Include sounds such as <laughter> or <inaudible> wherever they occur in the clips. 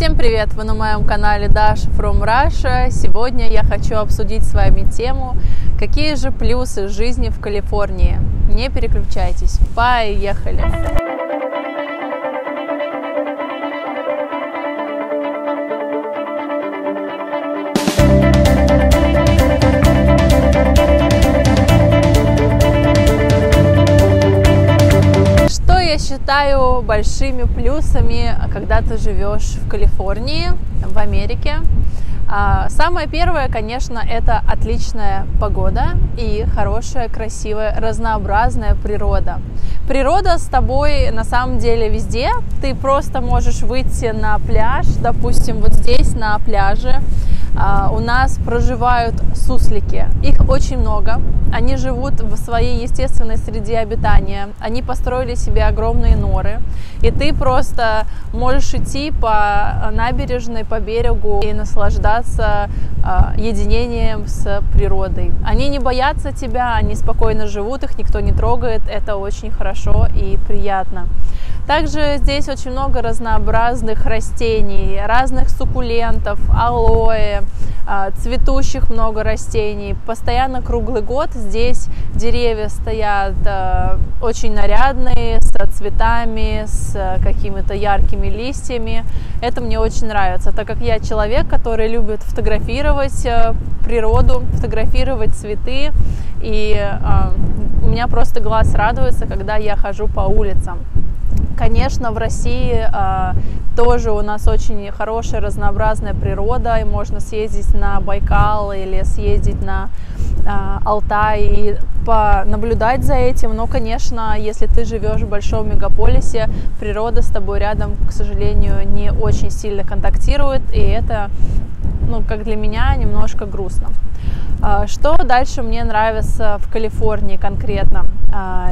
Всем привет! Вы на моем канале Dash from Russia. Сегодня я хочу обсудить с вами тему, какие же плюсы жизни в Калифорнии. Не переключайтесь, поехали! Считаю большими плюсами, когда ты живешь в Калифорнии, в Америке. А, самое первое, конечно, это отличная погода и хорошая, красивая, разнообразная природа. Природа с тобой на самом деле везде. Ты просто можешь выйти на пляж, допустим, вот здесь на пляже, а, у нас проживают суслики. Их очень много. Они живут в своей естественной среде обитания. Они построили себе огромные норы. И ты просто можешь идти по набережной, по берегу и наслаждаться а, единением с природой. Они не боятся тебя, они спокойно живут, их никто не трогает. Это очень хорошо и приятно. Также здесь очень много разнообразных растений, разных суккулентов, алоэ, а, цветущих много растений. Постоянно круглый год здесь деревья стоят а, очень нарядные, с цветами, с какими-то яркими листьями. Это мне очень нравится, так как я человек, который любит фотографировать а, природу, фотографировать цветы. И у меня просто глаз радуется, когда я хожу по улицам. Конечно, в России э, тоже у нас очень хорошая разнообразная природа, и можно съездить на Байкал или съездить на э, Алтай и понаблюдать за этим. Но, конечно, если ты живешь в большом мегаполисе, природа с тобой рядом, к сожалению, не очень сильно контактирует, и это, ну, как для меня, немножко грустно. Что дальше мне нравится в Калифорнии конкретно?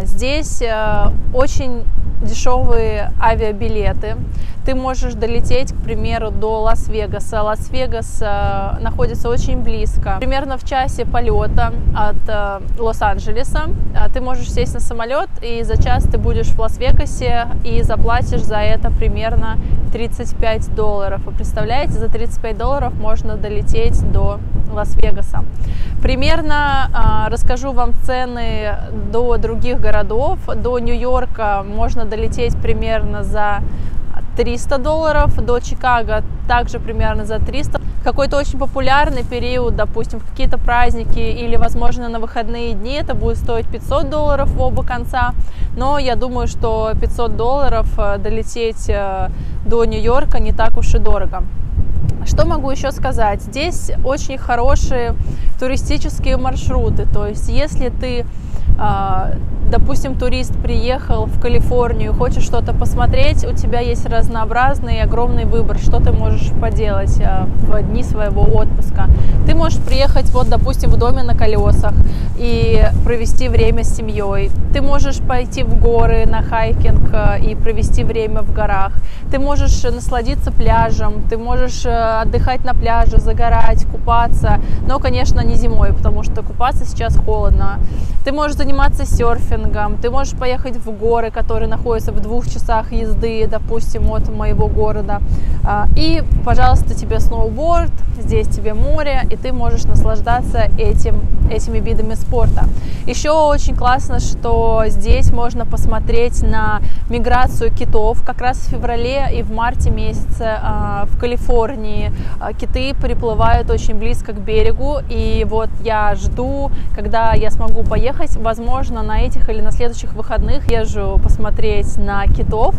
Здесь э, очень дешевые авиабилеты. Ты можешь долететь, к примеру, до Лас-Вегаса. Лас-Вегас э, находится очень близко, примерно в часе полета от э, Лос-Анджелеса. Ты можешь сесть на самолет, и за час ты будешь в Лас-Вегасе и заплатишь за это примерно 35 долларов. Вы представляете, за 35 долларов можно долететь до Лас-Вегаса. Примерно э, расскажу вам цены до других городов. До Нью-Йорка можно долететь примерно за 300 долларов, до Чикаго также примерно за 300. Какой-то очень популярный период, допустим, в какие-то праздники или, возможно, на выходные дни это будет стоить 500 долларов в оба конца. Но я думаю, что 500 долларов э, долететь э, до Нью-Йорка не так уж и дорого. Что могу еще сказать? Здесь очень хорошие туристические маршруты. То есть, если ты а, допустим, турист приехал в Калифорнию, хочет что-то посмотреть, у тебя есть разнообразный огромный выбор, что ты можешь поделать а, в дни своего отпуска. Ты можешь приехать, вот, допустим, в доме на колесах и провести время с семьей. Ты можешь пойти в горы на хайкинг а, и провести время в горах. Ты можешь насладиться пляжем, ты можешь отдыхать на пляже, загорать, купаться, но, конечно, не зимой, потому что купаться сейчас холодно. Ты можешь заниматься серфингом, ты можешь поехать в горы, которые находятся в двух часах езды, допустим, от моего города. А, и, пожалуйста, тебе сноуборд, здесь тебе море, и ты можешь наслаждаться этим, этими видами спорта. Еще очень классно, что здесь можно посмотреть на миграцию китов. Как раз в феврале и в марте месяце а, в Калифорнии а, киты приплывают очень близко к берегу, и вот я жду, когда я смогу поехать. Возможно, на этих или на следующих выходных езжу посмотреть на китов.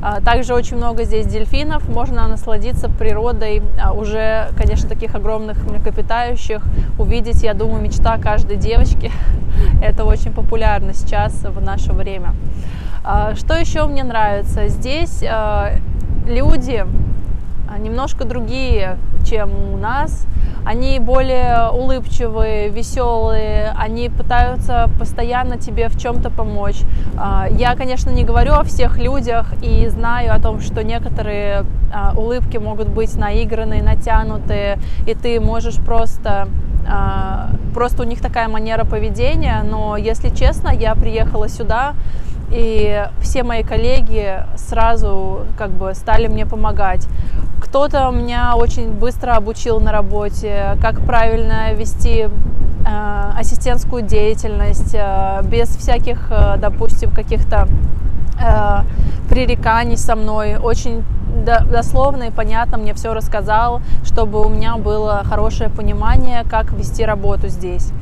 А, также очень много здесь дельфинов. Можно насладиться природой а, уже, конечно, таких огромных млекопитающих. Увидеть, я думаю, мечта каждой девочки. <laughs> Это очень популярно сейчас в наше время. А, что еще мне нравится? Здесь люди немножко другие, чем у нас они более улыбчивые, веселые, они пытаются постоянно тебе в чем-то помочь. А, я, конечно, не говорю о всех людях и знаю о том, что некоторые а, улыбки могут быть наигранные, натянутые, и ты можешь просто а, просто у них такая манера поведения, но если честно, я приехала сюда и все мои коллеги сразу как бы стали мне помогать. Кто-то меня очень быстро обучил на работе, как правильно вести э, ассистентскую деятельность э, без всяких, э, допустим, каких-то э, пререканий со мной. Очень дословно и понятно мне все рассказал, чтобы у меня было хорошее понимание, как вести работу здесь.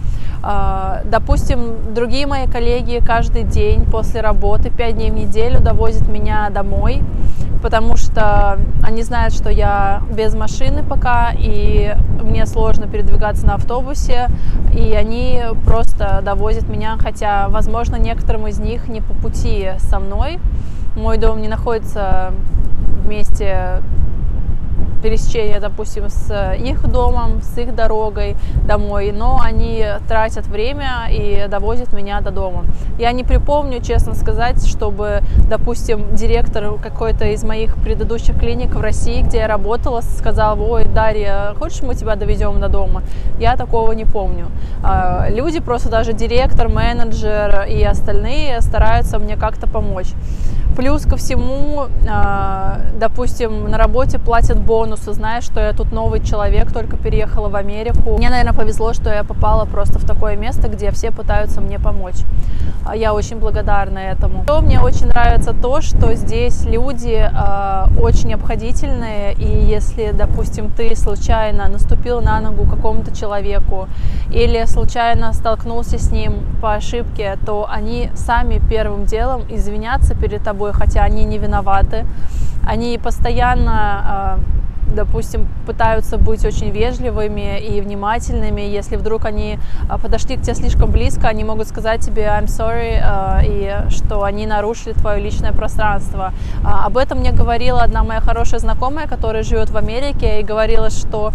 А, допустим, другие мои коллеги каждый день после работы, 5 дней в неделю довозят меня домой, потому что они знают, что я без машины пока, и мне сложно передвигаться на автобусе, и они просто довозят меня, хотя, возможно, некоторым из них не по пути со мной. Мой дом не находится вместе пересечения, допустим, с их домом, с их дорогой домой, но они тратят время и довозят меня до дома. Я не припомню, честно сказать, чтобы, допустим, директор какой-то из моих предыдущих клиник в России, где я работала, сказал, ой, Дарья, хочешь мы тебя довезем до дома? Я такого не помню. А, люди, просто даже директор, менеджер и остальные стараются мне как-то помочь. Плюс ко всему, а, допустим, на работе платят бонусы, зная, что я тут новый человек, только переехала в Америку. Мне, наверное, повезло, что я попала просто в такое место, где все пытаются мне помочь. А, я очень благодарна этому. Мне очень нравится то, что здесь люди э, очень обходительные, и если, допустим, ты случайно наступил на ногу какому-то человеку или случайно столкнулся с ним по ошибке, то они сами первым делом извинятся перед тобой, хотя они не виноваты. Они постоянно э, допустим, пытаются быть очень вежливыми и внимательными. Если вдруг они а, подошли к тебе слишком близко, они могут сказать тебе I'm sorry, а, и что они нарушили твое личное пространство. А, об этом мне говорила одна моя хорошая знакомая, которая живет в Америке, и говорила, что,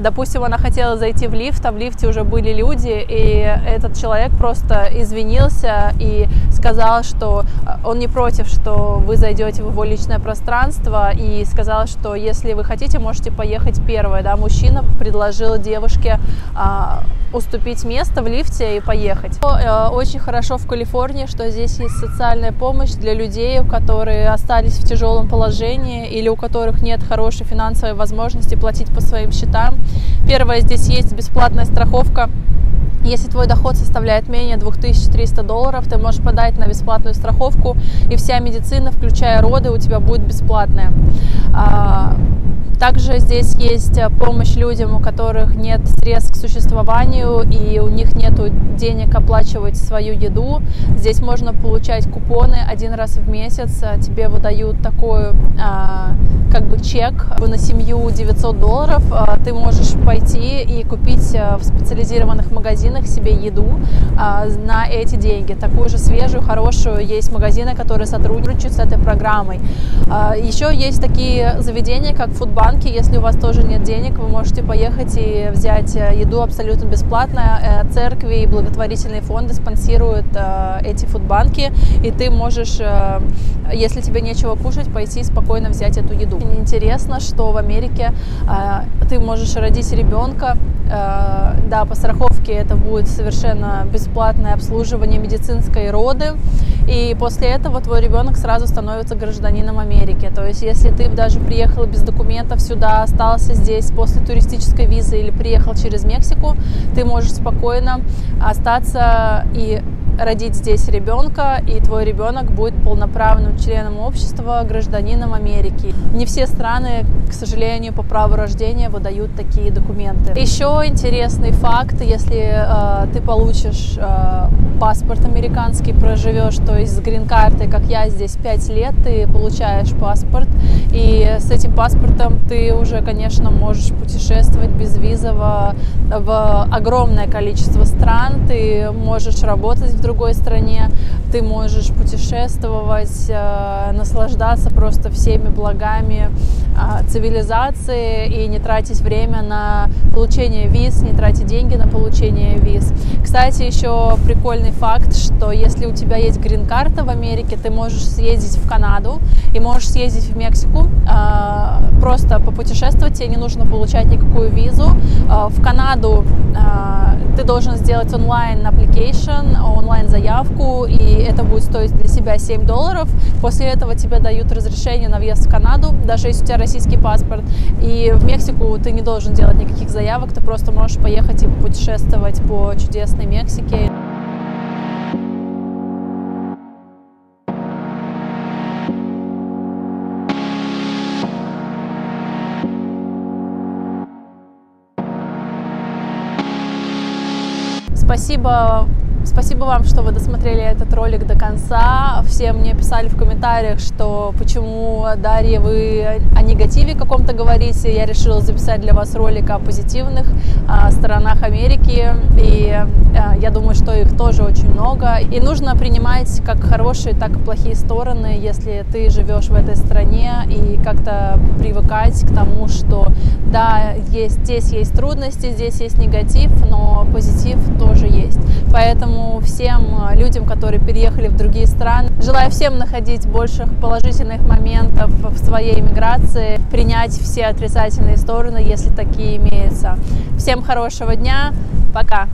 допустим, она хотела зайти в лифт, а в лифте уже были люди, и этот человек просто извинился и сказал, что он не против, что вы зайдете в его личное пространство, и сказал, что если вы хотите хотите, можете поехать первая, да, мужчина предложил девушке а, уступить место в лифте и поехать. Э, очень хорошо в Калифорнии, что здесь есть социальная помощь для людей, которые остались в тяжелом положении или у которых нет хорошей финансовой возможности платить по своим счетам. Первое, здесь есть бесплатная страховка если твой доход составляет менее 2300 долларов, ты можешь подать на бесплатную страховку, и вся медицина, включая роды, у тебя будет бесплатная. Также здесь есть э, помощь людям, у которых нет средств к существованию и у них нет денег оплачивать свою еду. Здесь можно получать купоны один раз в месяц. Э, тебе выдают такой а, как бы чек на семью 900 долларов. Ты можешь пойти и купить э, в специализированных магазинах себе еду на эти деньги. Такую же свежую, хорошую. Есть магазины, которые сотрудничают с этой программой. Еще есть такие заведения, как футбол банке, если у вас тоже нет денег, вы можете поехать и взять э, еду абсолютно бесплатно. Э, церкви и благотворительные фонды спонсируют э, эти фудбанки, и ты можешь, если тебе нечего кушать, пойти спокойно взять эту еду. Интересно, что в Америке ты можешь родить ребенка, да, по страховке это будет совершенно бесплатное обслуживание медицинской роды, и после этого твой ребенок сразу становится гражданином Америки. То есть, если ты даже приехал без документов, сюда, остался здесь после туристической визы или приехал через Мексику, ты можешь спокойно остаться и родить здесь ребенка, и твой ребенок будет полноправным членом общества, гражданином Америки. Не все страны, к сожалению, по праву рождения выдают такие документы. Еще интересный факт, если э, ты получишь э, паспорт американский, проживешь, то есть с грин-картой, как я здесь 5 лет, ты получаешь паспорт, и с этим паспортом ты уже, конечно, можешь путешествовать безвизово в огромное количество стран, ты можешь работать в другой стране, ты можешь путешествовать, э, наслаждаться просто всеми благами э, цивилизации и не тратить время на получение виз, не тратить деньги на получение виз. Кстати, еще прикольный факт, что если у тебя есть грин-карта в Америке, ты можешь съездить в Канаду и можешь съездить в Мексику, э, просто попутешествовать, тебе не нужно получать никакую визу. В Канаду ты должен сделать онлайн application, онлайн-заявку, и это будет стоить для себя 7 долларов. После этого тебе дают разрешение на въезд в Канаду, даже если у тебя российский паспорт. И в Мексику ты не должен делать никаких заявок, ты просто можешь поехать и путешествовать по чудесной Мексике. Спасибо Спасибо вам, что вы досмотрели этот ролик до конца. Все мне писали в комментариях, что почему, Дарья, вы о негативе каком-то говорите. Я решила записать для вас ролик о позитивных о сторонах Америки. И э, я думаю, что их тоже очень много. И нужно принимать как хорошие, так и плохие стороны, если ты живешь в этой стране, и как-то привыкать к тому, что да, есть, здесь есть трудности, здесь есть негатив, но позитив тоже есть. Поэтому всем э, людям, которые переехали в другие страны, желаю всем находить больше положительных моментов в своей иммиграции, принять все отрицательные стороны, если такие имеются. Всем хорошего дня, пока!